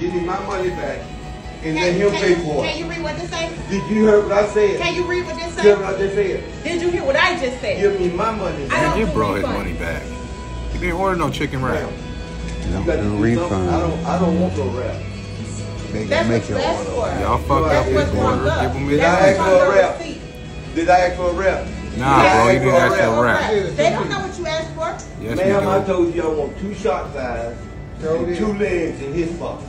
Give me my money back and Can- let him pay you- for Can it. you read what this say? Did you hear what I said? Can you read what this Hear what I just said? Did you hear what I just said? Give me my money I back. don't Give bro his refunds. money back. He didn't order no chicken wrap. Ma'am, Don't you got to do do something. refund. I don't, I don't want no wrap. They That's make what your order. for. Y'all fucked up That's his order. Give him his Did I That's ask for a on the wrap? receipt. Did I ask for a wrap? Nah, Did I bro, you didn't ask for a wrap? wrap. They don't know what you asked for. Yes, Ma'am, I told you I want two shot size and two legs in his box.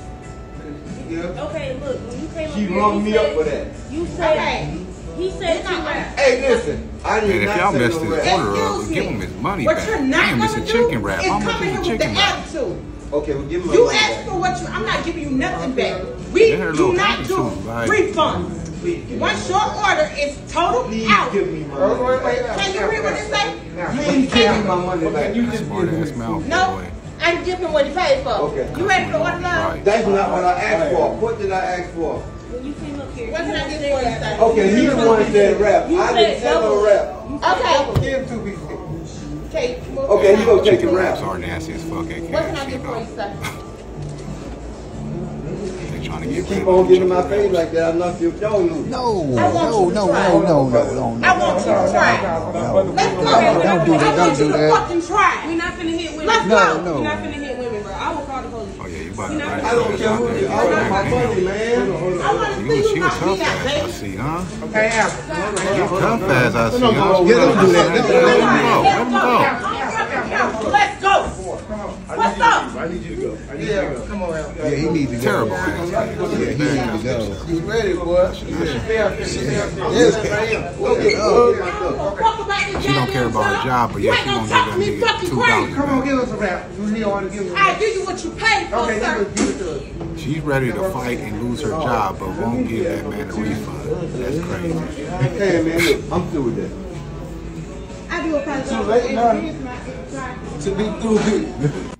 Yeah. Okay, look, when you came She up here, rung you me said, up for that. You said, Okay. he said It's two not wraps. Hey, listen, I did And if not y'all say messed no his wrap. order up, Excuse give me. him his money What back. you're not Damn, it's a gonna do chicken wrap. is How come much in is here a with the chicken wrap? attitude. Okay, well, give me my You money asked back. for what you. I'm not giving you nothing back. They We had a do little not do attitude, like- refunds. Please, give me Once my your order is total Please out, give me my money wait, wait, back. can you read what it say? Please give me my money Okay, back. you just Smart give ass me. mouth, No, boy. I'm giving what he paid for. Okay. You ready for the order now? Right. That's not what I asked for. What did I ask for? When you came up here, What did I didn't get for you, say? Okay, he the one that said wrap. You I didn't say no wrap. Okay. Give two people. Okay. Okay, you gonna take Chicken the wraps wrap. are nasty as fuck at What can I get for you, sir? They trying to You get keep rid on of getting the my chicken face wraps. like that, I knock you down. No, I want no, you to no, try. no, no, no, no, I no. want you to try. Let's go. Don't do that, I don't want do you to that. fucking try. We not finna hit women. Let's No, go. no. We not finna hit women, bro. I will call the police. Oh, yeah, you about to You know, write I don't this care out who, there. I want my money, man. I want to You, see she you was not tough be that ass, I baby. see, huh? Hey, Apple. You tough ass, I see, huh? Yeah, don't do that. Let him go, let him go. Let's go. What's up? I need you to go. I need you to go. Come on, Apple. Yeah, he need to go. Terrible. Yeah, he need to go. He's ready, boy. Yes, right here. Go get, go get my stuff. She don't care about her job, but You yeah, she gonna gonna give that nigga two dollars Come on, give us a wrap. You need all to give us a I wrap. give you what you paid for, Okay, sir. give it, to us. She's ready to fight and lose her job, but won't give that man a refund. That's crazy. Hey, man, look, I'm through with that. I do apologize. Too late now. It is my- it's my- To be through with.